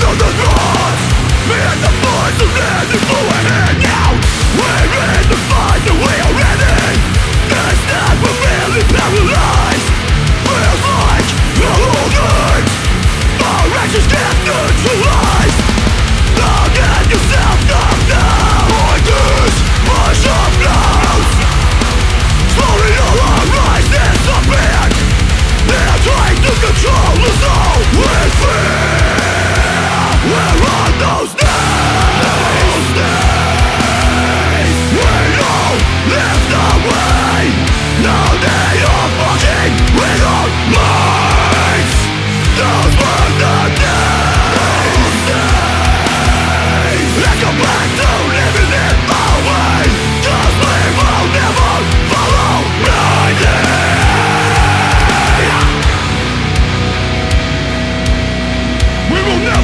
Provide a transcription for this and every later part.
no, no, no.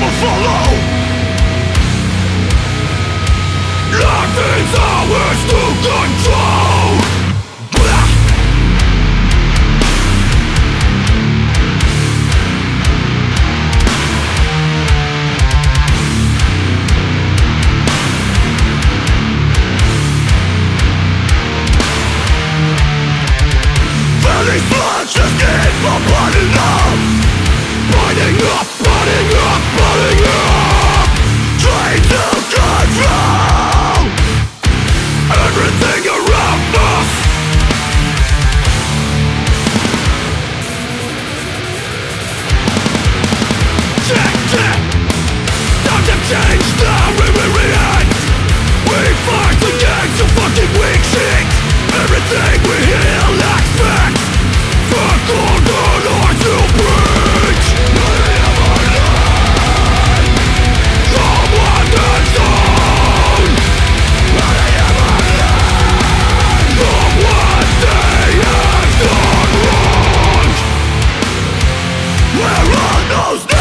Never follow. Nothing's ours to control. Just keep on are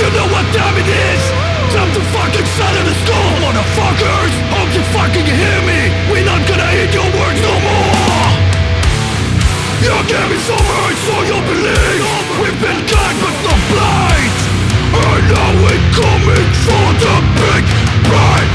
You know what time it is. Time to fucking side of the skull Motherfuckers, hope you fucking hear me. We're not gonna hear your words no more. You gave me so much, so you believe. We've been kind but not blind And now we're coming for the big bang